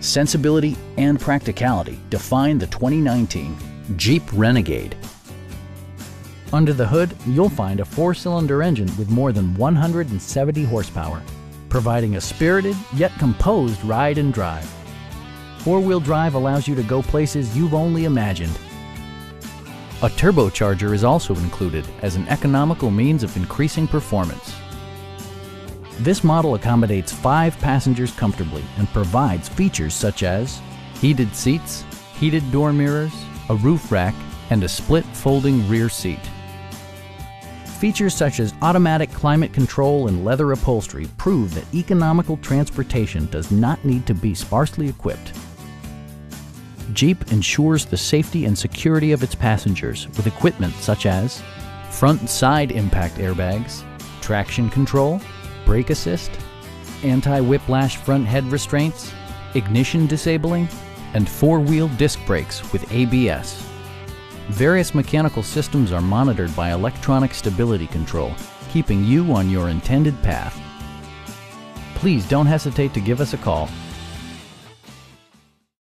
Sensibility and practicality define the 2019 Jeep Renegade. Under the hood, you'll find a four-cylinder engine with more than 170 horsepower, providing a spirited yet composed ride and drive. Four-wheel drive allows you to go places you've only imagined. A turbocharger is also included as an economical means of increasing performance. This model accommodates five passengers comfortably and provides features such as heated seats, heated door mirrors, a roof rack, and a split folding rear seat. Features such as automatic climate control and leather upholstery prove that economical transportation does not need to be sparsely equipped. Jeep ensures the safety and security of its passengers with equipment such as front and side impact airbags, traction control, brake assist, anti-whiplash front head restraints, ignition disabling, and four-wheel disc brakes with ABS. Various mechanical systems are monitored by electronic stability control, keeping you on your intended path. Please don't hesitate to give us a call